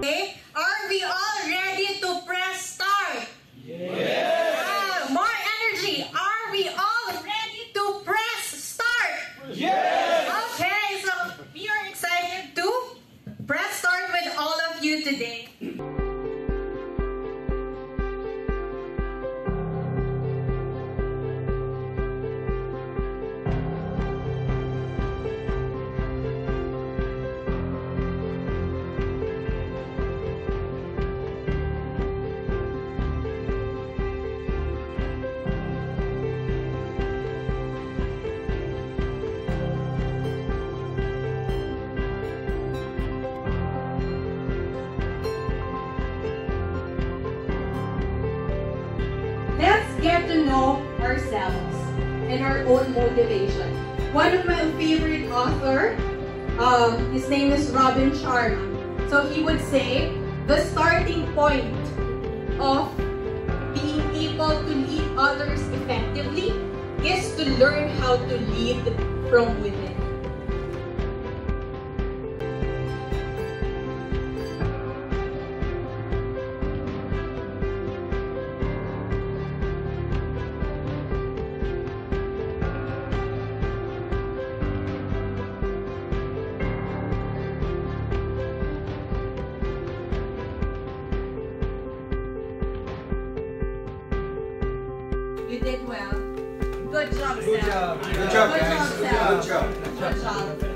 Okay? Are we all ready to press start? Yes! Uh, more energy. Are we all ready to press start? Yes! Okay, so we are excited to press start with all of you today. Get to know ourselves and our own motivation. One of my favorite author, um, his name is Robin Sharma. So he would say, the starting point of being able to lead others effectively is to learn how to lead from within. You did well. Good job, Good Sam. job. Good job, Good guys. job, Sam. Good job. Good job.